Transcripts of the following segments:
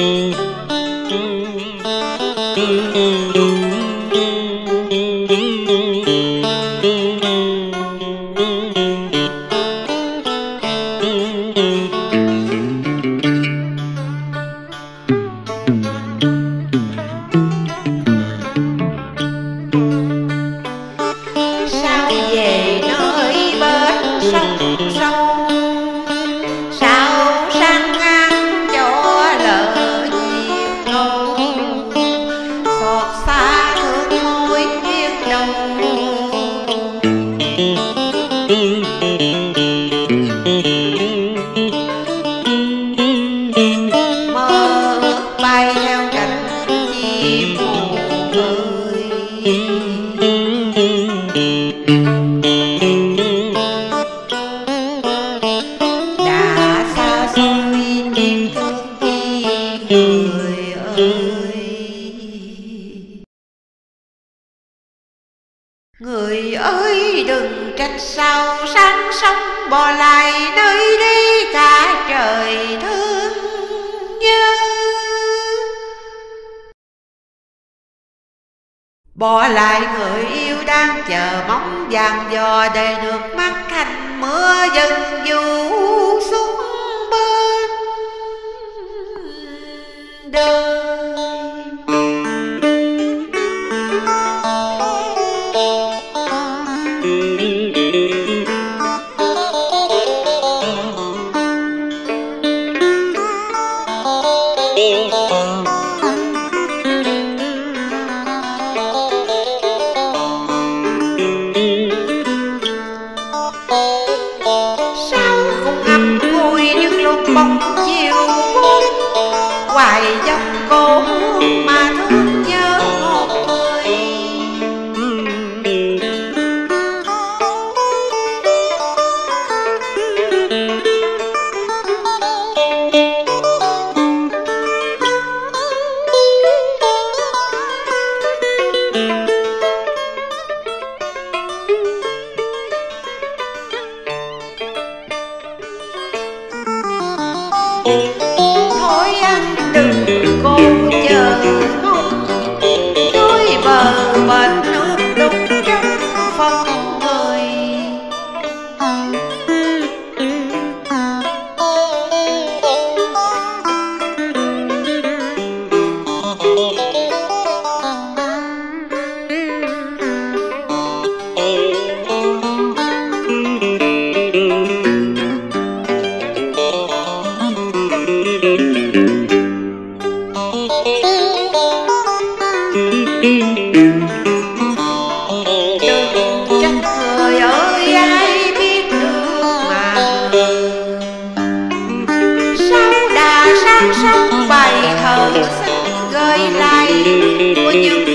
Thank you. lại nơi đây cả trời thương nhớ. Bỏ lại người yêu đang chờ mong vàng dò đầy được mắt thành mưa dần du xuống bên đời. oh you. thơ xinh gợi lại của những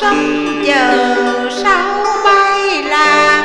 sống chờ sau bay là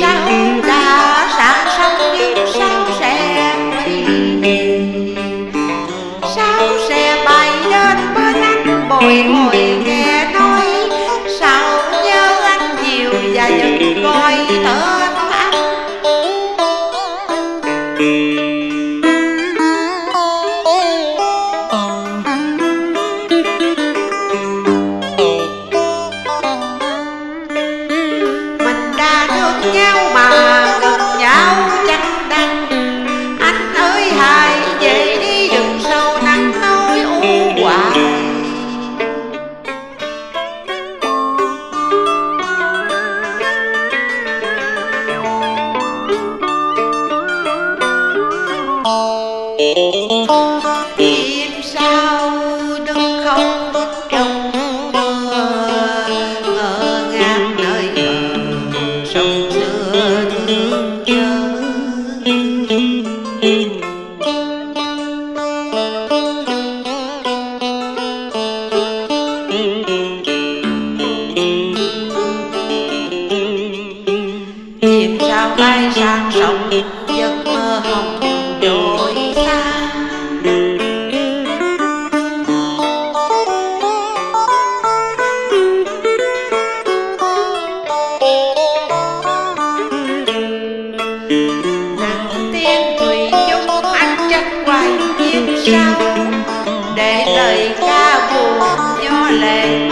Sao đã sáng sông nhưng sao sẽ sao sẽ bay đến bên anh bồi hồi nghe nói. Sao nhớ anh nhiều và vẫn coi tên anh bay sang sông. Giấc mơ hồng trôi xa. Nặng tiên thủy chung anh chắc hoài kiếp sau. Để lời ca buồn do lệ.